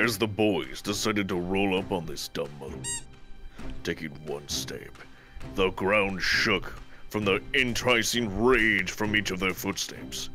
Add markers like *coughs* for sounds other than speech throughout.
as the boys decided to roll up on this dumb mother. Taking one step, the ground shook from the enticing rage from each of their footsteps.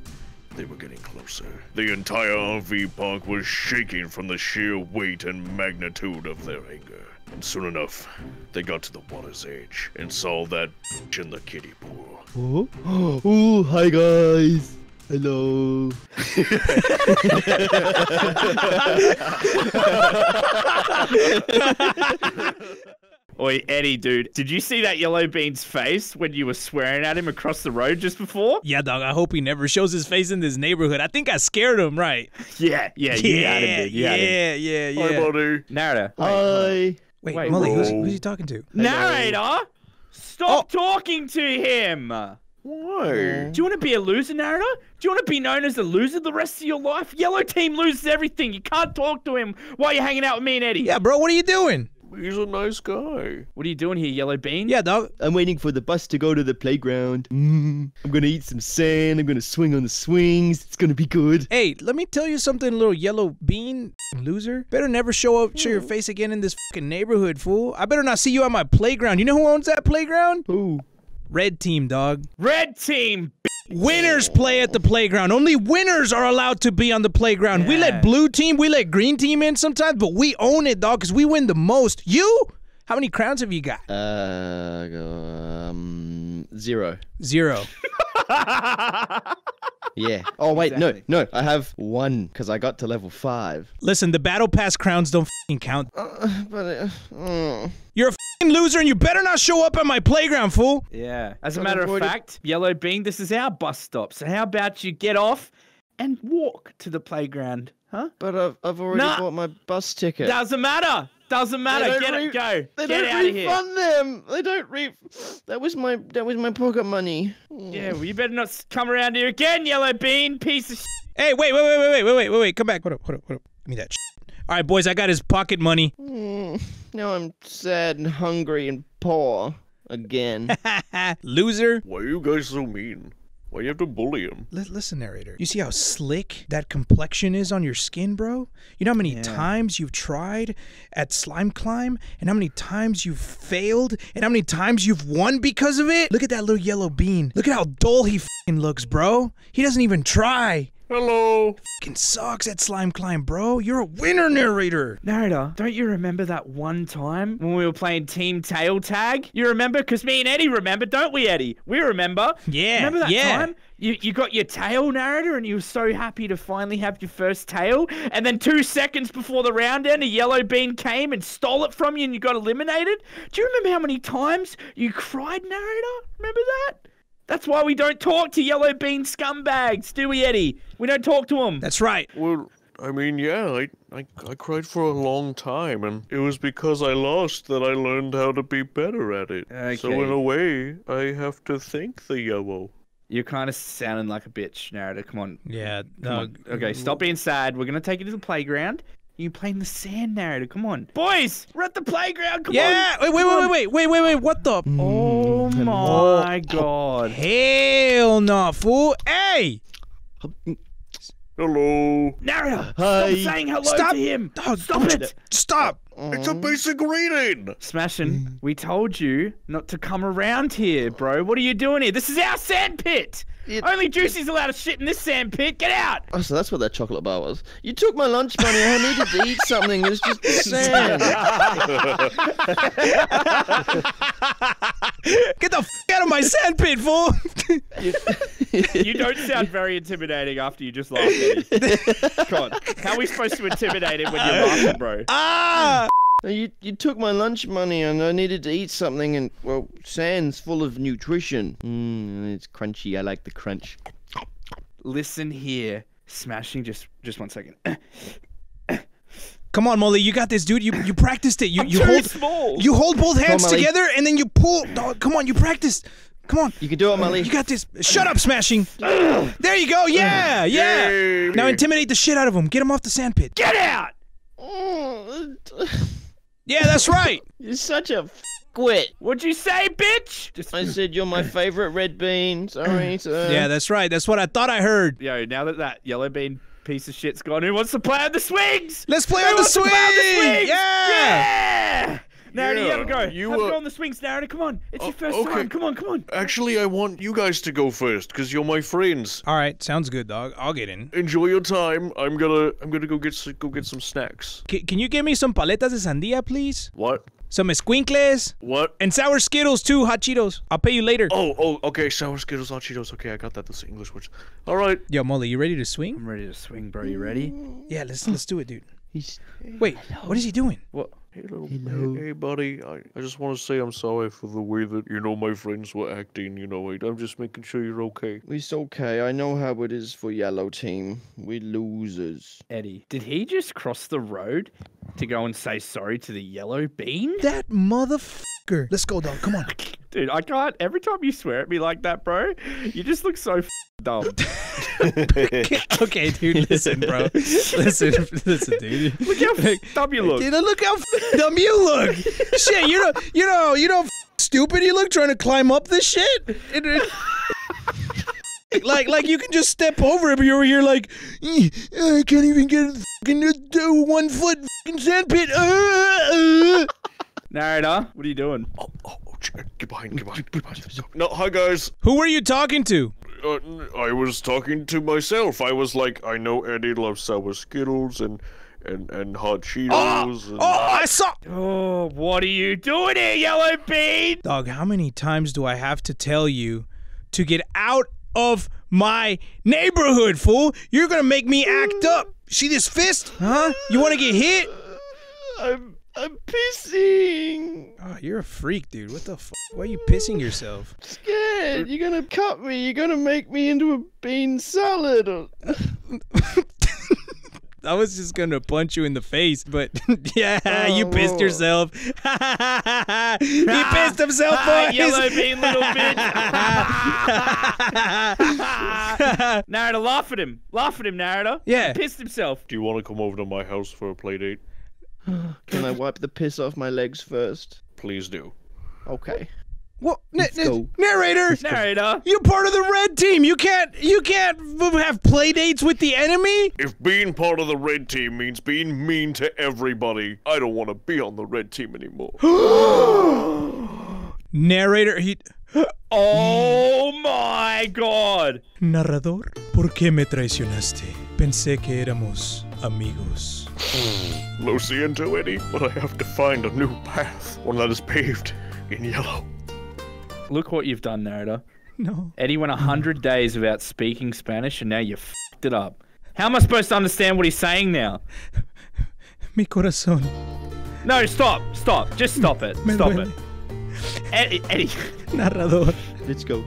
They were getting closer. The entire RV park was shaking from the sheer weight and magnitude of their anger. And soon enough, they got to the water's edge and saw that in the kiddie pool. *gasps* Oh, oh hi guys. Hello. *laughs* Oi, Eddie, dude, did you see that yellow bean's face when you were swearing at him across the road just before? Yeah, dog. I hope he never shows his face in this neighborhood. I think I scared him, right? Yeah, yeah, you yeah, him, dude. You had him. yeah, yeah, yeah. Hi, buddy. Narrator. Hi. Wait, Wait, Mully, who's, who's he talking to? Narrator, stop oh. talking to him. Do you want to be a loser, narrator? Do you want to be known as a loser the rest of your life? Yellow team loses everything. You can't talk to him while you're hanging out with me and Eddie. Yeah, bro, what are you doing? He's a nice guy. What are you doing here, yellow bean? Yeah, dog. I'm waiting for the bus to go to the playground. Mm, I'm gonna eat some sand. I'm gonna swing on the swings. It's gonna be good. Hey, let me tell you something, little yellow bean loser. Better never show up, show your face again in this fucking neighborhood, fool. I better not see you at my playground. You know who owns that playground? Ooh. Red team, dog. Red team. Winners play at the playground. Only winners are allowed to be on the playground. We let blue team, we let green team in sometimes, but we own it, dog, because we win the most. You? How many crowns have you got? Uh, um, zero. Zero. *laughs* Yeah. Oh wait, no, no. I have one because I got to level five. Listen, the battle pass crowns don't fing count. Uh, but uh, mm. You're a fing loser, and you better not show up at my playground, fool. Yeah. As a matter of fact, yellow bean, this is our bus stop. So how about you get off and walk to the playground? Huh? but I've, I've already Nah. bought my bus ticket. Doesn't matter. Doesn't matter. don't Get re- it. Go. They Get don't out of here. refund them. They don't re. That was my that was my pocket money. Yeah, well, you better not come around here again, yellow bean, piece of. Sh- Hey, wait, wait, wait, wait, wait, wait, wait, wait, wait. Come back. Hold up, hold up, hold up. Give me that. Shit. All right, boys, I got his pocket money. Mm, now I'm sad and hungry and poor again. *laughs* Loser. Why are you guys so mean? Why you have to bully him? Li- listen, narrator. You see how slick that complexion is on your skin, bro? You know how many times you've tried at slime climb, and how many times you've failed, and how many times you've won because of it? Look at that little yellow bean. Look at how dull he fing looks, bro. He doesn't even try. Hello. Fucking sucks at slime climb, bro. You're a winner, narrator. Narrator, don't you remember that one time when we were playing Team Tail Tag? You remember? Because me and Eddie remember, don't we, Eddie? We remember. Yeah, Remember that yeah. time? You, you got your tail, narrator, and you were so happy to finally have your first tail. And then two seconds before the round end, a yellow bean came and stole it from you and you got eliminated. Do you remember how many times you cried, narrator? Remember that? That's why we don't talk to yellow bean scumbags, do we, Eddie? We don't talk to them. That's right. Well, I mean, yeah, I, I, I cried for a long time, and it was because I lost that I learned how to be better at it. So Okay. in a way, I have to thank the yellow. You're kind of sounding like a bitch, narrator. Come on. Yeah. Come on. Okay, stop being sad. We're gonna take you to the playground. You play in the sand, narrator. Come on, boys. We're at the playground. Come on! Yeah. on. Wait, wait, wait, wait, wait, wait, wait. What the? Mm, oh my oh, god. Hell no, fool. Hey. Hello. Narrator, Hi. stop saying hello Stop. to him. Dog, stop it. Stop. It's a basic reading. Smashing, we told you not to come around here, bro. What are you doing here? This is our sand pit. It- Only Juicy's allowed to shit in this sand pit. Get out. Oh, so that's what that chocolate bar was. You took my lunch money. I needed to eat something. It was just *laughs* sand. *laughs* Get the f- out of my sandpit, fool. You don't sound very intimidating after you just laughed at me. *laughs* God, how are we supposed to intimidate him when you're laughing, bro? ah. You you took my lunch money and I needed to eat something and well, sand's full of nutrition. Mmm, it's crunchy. I like the crunch. Listen here, smashing. Just, just one second. *coughs* Come on, Mully. You got this, dude. You you practiced it. You I'm you too hold small. you hold both hands Mully. together and then you pull. Dog, come on, you practiced. Come on. You can do it, Mully. You got this. Shut up, smashing. *coughs* there you go. Yeah, yeah. Yay. Now intimidate the shit out of him. Get him off the sandpit. Get out! Mm, Yeah, that's right. *laughs* You're such a quit. What'd you say, bitch? Just I said you're my favorite red bean. Sorry, *clears throat* sir. Yeah, that's right. That's what I thought I heard. yo. Now that that yellow bean piece of shit's gone. Who wants to play on the swings? Let's play on the wants to swing. play on the swings? Yeah. Yeah. Narrator, you Yeah, have a go. you, have a uh, go on the swings, Narrator. Come on. It's Oh, your first okay. time. Come on, come on. Actually, I want you guys to go first, because you're my friends. All right, sounds good, dog. I'll get in. Enjoy your time. I'm gonna I'm gonna go get go get some snacks. C- can you give me some paletas de sandía, please? What? Some esquinkles What? and sour Skittles too, hot Cheetos. I'll pay you later. Oh, oh, okay. Sour Skittles, hot Cheetos. Okay, I got that. That's English words. All right. Yo, Mully, you ready to swing? I'm ready to swing, bro. You ready? Yeah, let's let's do it, dude. He's Wait, what is he doing? What? Hey, little, Hello. hey, hey, buddy. I, I just want to say I'm sorry for the way that you know my friends were acting. You know, I, I'm just making sure you're okay. it's okay. I know how it is for yellow team. We losers. Eddie, did he just cross the road to go and say sorry to the yellow bean? That motherfucker. Let's go, dog. Come on. *laughs* Dude, I can't. Every time you swear at me like that, bro, you just look so f- dumb. *laughs* *laughs* okay, dude, listen, bro. *laughs* Listen, listen, dude. Look how f- dumb you look. Dude, look how f- dumb you look. shit, you know, you know, you know, f- stupid you look trying to climb up this shit. It- it- like, like you can just step over it, but you're over here like, "Eh, I can't even get a fucking one foot fucking sandpit. Uh, uh. Narrator, what are you doing? Oh, oh, ch- get behind, get behind, get behind. No, hi guys. Who were you talking to? Uh, n- I was talking to myself. I was like, I know Eddie loves sour Skittles and and and hot Cheetos. Oh, and... Oh, I saw. Oh, what are you doing here, yellow bean? Dog, how many times do I have to tell you to get out of my neighborhood, fool? You're gonna make me act up. See this fist? Huh? You wanna get hit? I'm I'm pissing. Oh, you're a freak, dude. What the fuck? Why are you pissing yourself? Scared. You're gonna cut me. You're gonna make me into a bean salad. Or... *laughs* I was just gonna punch you in the face, but *laughs* yeah, you Oh, pissed whoa. yourself. *laughs* he pissed himself, Ah, boys. yellow bean, little bitch. Narrator, laugh at him. Laugh at him, Narrator. Yeah. He pissed himself. Do you want to come over to my house for a play date? *gasps* Can I wipe the piss off my legs first? Please do. Okay. What? Na- Let's narrator, Narrator. you're part of the red team. You can't, you can't have play dates with the enemy. If being part of the red team means being mean to everybody, I don't want to be on the red team anymore. *gasps* Narrator, he. *gasps* Oh my god. Narrador, ¿por qué me traicionaste? Pensé que éramos amigos. Lo siento, Eddie, but I have to find a new path, one that is paved in yellow. Look what you've done, Narrator. *laughs* No. Eddie went 100 days without speaking Spanish and now you fucked it up. How am I supposed to understand what he's saying now? Mi corazón. No, stop. Stop. Just stop it. Me Stop duele. it. Eddie, Eddie. *laughs* Narrador, Let's go.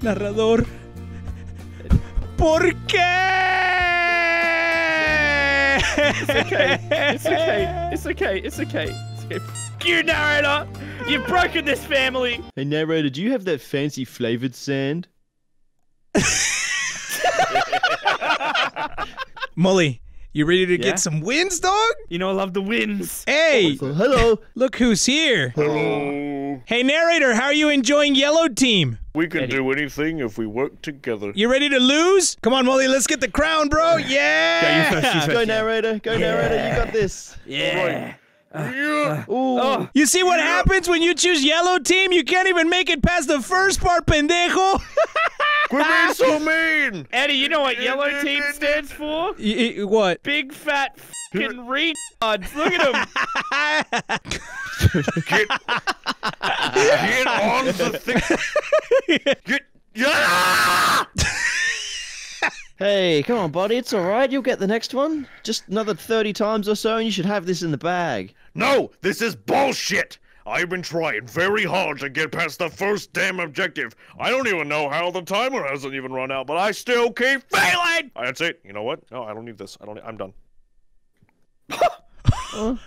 narrador. ¿Por qué? It's okay. It's okay. It's okay. It's okay. It's okay. You, narrator. You've broken this family. Hey narrator, do you have that fancy flavored sand? *laughs* Mully, you ready to Yeah? get some wins, dog? You know I love the wins. Hey, oh, Well, hello. look who's here. Hello. Hey, narrator, how are you enjoying Yellow Team? We can Eddie. do anything if we work together. You ready to lose? Come on, Mully, let's get the crown, bro. Yeah. first, you first. Go narrator. Go narrator. You got this. Yeah. Uh, yeah. Uh, Ooh. Oh, You see what happens when you choose Yellow Team? You can't even make it past the first part, pendejo. *laughs* Quit being so *laughs* mean! Eddie, you know what yellow team *laughs* stands for? Y- y- what? Big fat fucking retards. Look at them. *laughs* Get, get on the thing. Get, yeah! Hey, come on, buddy. It's all right. You'll get the next one. Just another 30 times or so, and you should have this in the bag. No, this is bullshit! I've been trying very hard to get past the first damn objective. I don't even know how the timer hasn't even run out, but I still keep failing! That's it. You know what? No, I don't need this. I don't. I'm done. *laughs*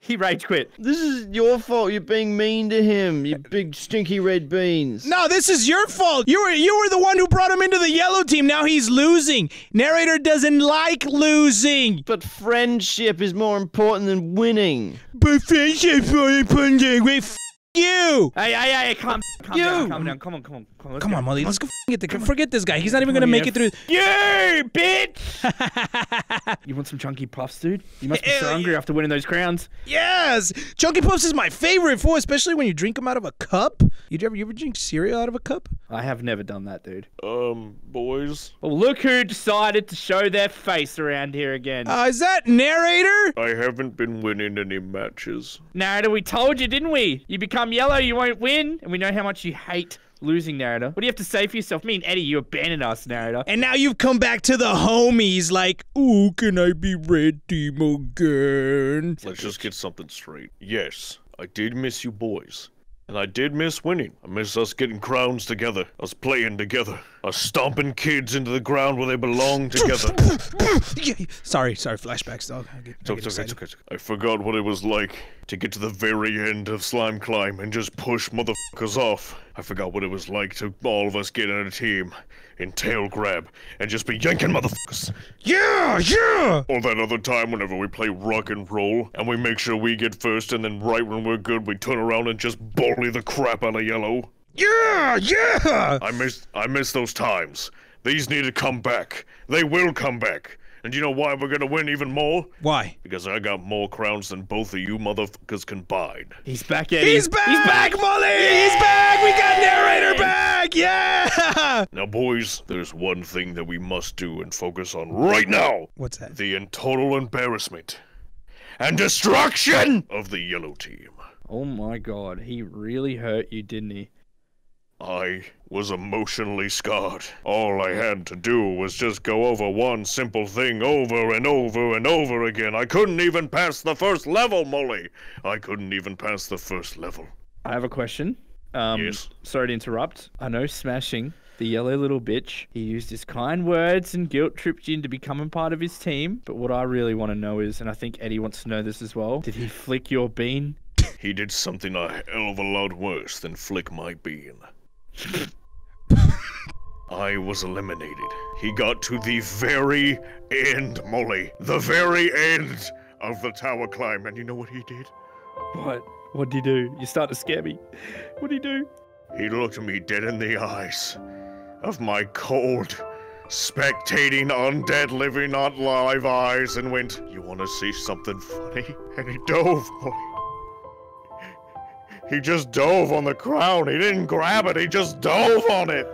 He rage quit. This is your fault. You're being mean to him. You big stinky red beans. No, this is your fault. You were you were the one who brought him into the Yellow Team. Now he's losing. Narrator doesn't like losing. But friendship is more important than winning. But friendship for the Wait, f- you. Hey, hey, hey, calm, calm You. down, calm down. Come on, come on, come on. let's Come go. on, Mully. Let's go f- get the. Forget this guy. He's not even Come gonna make it through. You bitch! *laughs* you want some chunky puffs, dude? You must be so Hell hungry after winning those crowns. Yes, Chunky Puffs is my favorite food, especially when you drink them out of a cup. You ever you ever drink cereal out of a cup? I have never done that, dude. Um, boys, Well, look who decided to show their face around here again. Uh, is that narrator? I haven't been winning any matches. Narrator, we told you, didn't we? You become yellow, you won't win, and we know how much you hate losing, Narrator. What do you have to say for yourself? Me and Eddie, you abandoned us, Narrator. And now you've come back to the homies. Like, ooh, can I be red team again? Let's just get something straight. Yes, I did miss you boys. And I did miss winning. I miss us getting crowns together, us playing together, us stomping kids into the ground where they belong *laughs* together. Sorry, sorry, flashbacks, dog. I get, I It's okay, it's okay, it's okay. I forgot what it was like to get to the very end of Slime Climb and just push motherfuckers off. I forgot what it was like to all of us get in a team in tail grab and just be yanking motherfuckers. Yeah, yeah. Or that other time whenever we play rock and roll and we make sure we get first and then right when we're good we turn around and just bully the crap out of yellow. Yeah, yeah. I miss I miss those times. These need to come back. They will come back. And you know why we're gonna win even more? Why? Because I got more crowns than both of you motherfuckers combined. He's back, Eddie. He's back. He's back, Mully. He's back. We got narrator back. Yeah. Now, boys, there's one thing that we must do and focus on right now What's that? the in total embarrassment and destruction of the yellow team. Oh my god, he really hurt you, didn't he? I was emotionally scarred. All I had to do was just go over one simple thing over and over and over again. I couldn't even pass the first level, Mully. I couldn't even pass the first level. I have a question. Um, Yes. Sorry to interrupt. I know Smashing, the yellow little bitch, he used his kind words and guilt tripped you into becoming part of his team. But what I really want to know is, and I think Eddie wants to know this as well, did he flick your bean? He did something a hell of a lot worse than flick my bean. I was eliminated. He got to the very end, Mully. The very end of the tower climb. And you know what he did? What? What'd he do? You start to scare me. What'd he do? He looked me dead in the eyes of my cold, spectating, undead, living, not live eyes and went, You want to see something funny? And he dove, Mully. He just dove on the crown. He didn't grab it, he just dove on it.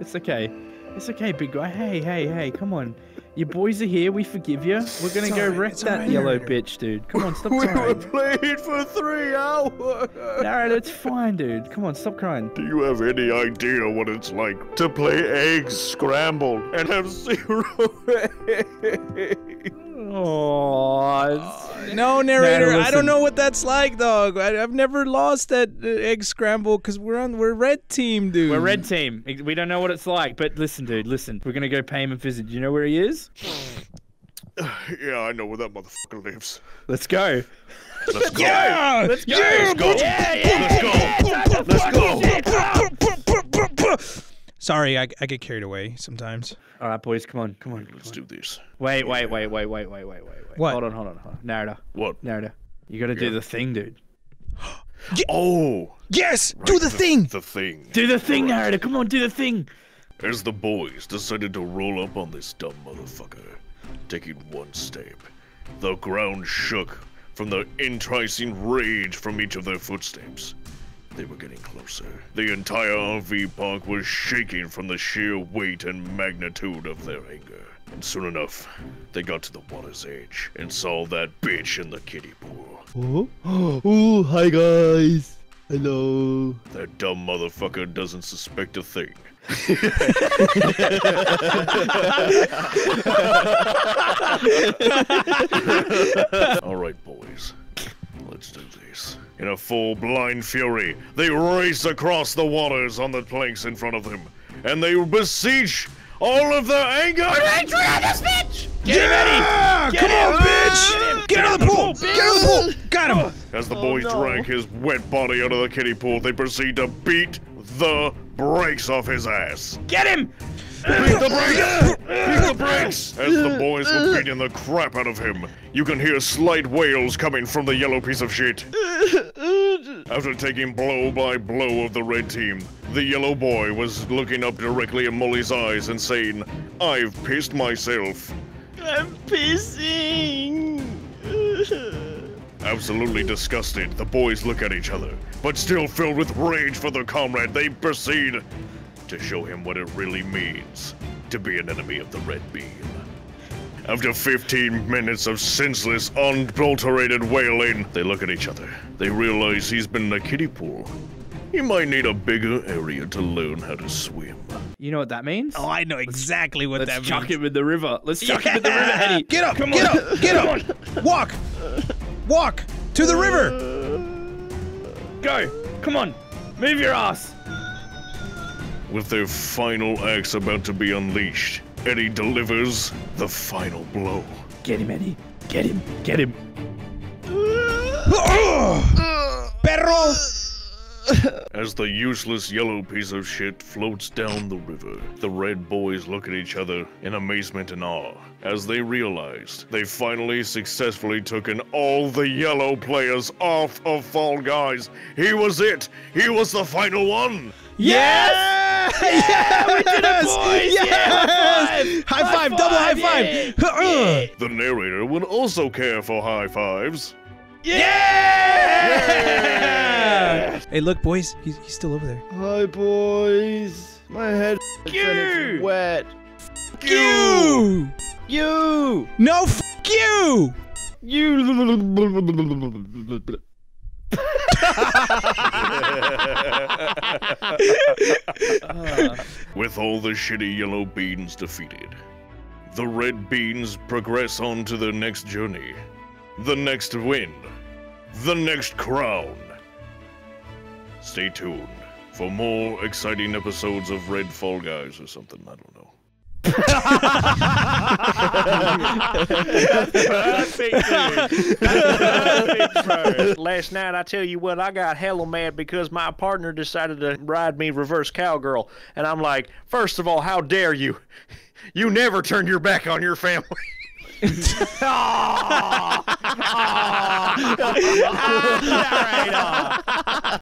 It's okay. It's okay, big guy. Hey, hey, hey, come on. Your boys are here. We forgive you. We're gonna It's go wreck that alright, yellow narrator. bitch, dude. Come on, stop *laughs* We were crying. playing for three hours. Narrator, it's fine, dude. Come on, stop crying. Do you have any idea what it's like to play eggs scrambled and have zero *laughs* eggs? Oh, *laughs* No, narrator. I don't know what that's like, dog. I, I've never lost that uh, egg scramble because we're on we're red team, dude. we're red team. We don't know what it's like, but listen, dude, listen. We're gonna go pay him a visit. Do you know where he is? *sighs* yeah, I know where that motherfucker lives. Let's go. Let's go. Yeah, Let's *laughs* go. Yeah, go. Yeah, yeah, Let's go. Let's go. Sorry, I, I get carried away sometimes. All right, boys, come on, come on. Let's on. do this. Wait, wait, wait, wait, wait, wait, wait, wait. What? Hold on, hold on, hold on. Narada. What? Narada. You gotta do the thing, dude. *gasps* yeah. Oh! Yes! Right, do the, the, thing! The thing. Do the thing, right. Narada. Come on, do the thing! As the boys decided to roll up on this dumb motherfucker, taking one step, the ground shook from the enticing rage from each of their footsteps. They were getting closer. The entire RV park was shaking from the sheer weight and magnitude of their anger. And soon enough, they got to the water's edge and saw that bitch in the kiddie pool. *gasps* Oh, oh, hi guys. Hello. That dumb motherfucker doesn't suspect a thing. *laughs* All right, boys. Let's do this. In a full blind fury, they race across the waters on the planks in front of them, and they beseech all of their anger. Get Yeah, come on, bitch. Get out of the pool. Get out of the pool. Got him. As the boys drag his wet body out of the kiddie pool, they proceed to beat the brakes off his ass. Get him. Beat the brakes! Beat the brakes! As the boys were beating the crap out of him, you can hear slight wails coming from the yellow piece of shit. After taking blow by blow of the red team, the yellow boy was looking up directly at Mully's eyes and saying, I've pissed myself. I'm pissing. Absolutely disgusted, the boys look at each other, but still filled with rage for their comrade, they proceed to show him what it really means to be an enemy of the Red Beam. After 15 minutes of senseless, unadulterated wailing, they look at each other. They realize he's been in a kiddie pool. He might need a bigger area to learn how to swim. You know what that means? Oh, I know exactly what Let's that chuck him in the river. Let's chuck him in the river, Eddie. Get up! Come get on. up! Get up! *laughs* Walk! Walk to the river! Go. Come on. Move your ass. With their final acts about to be unleashed, Eddie delivers the final blow. Get him, Eddie. Get him. Get him. Perro! As the useless yellow piece of shit floats down the river, the red boys look at each other in amazement and awe as they realized they finally successfully taken all the yellow players off of Fall Guys. He was it! He was the final one! Yes! Yeah, we did it, boys! Yeah, Yes! high five! High five! High Double high five, five! Uh. The narrator would also care for high fives. Yeah! yeah! Hey, look, boys. He's, he's still over there. Hi, boys. My head is You! wet. You! You! No, f you! You! *laughs* With all the shitty yellow beans defeated, the red beans progress on to their next journey, the next win, the next crown. Stay tuned for more exciting episodes of Red Fall Guys or something, I don't know. Perfect, dude. That's *laughs* perfect, bro. Last night, I tell you what, I got hella mad because my partner decided to ride me reverse cowgirl. And I'm like, first of all, how dare you? You never turn your back on your family. *laughs* Aw. Narrator. *laughs*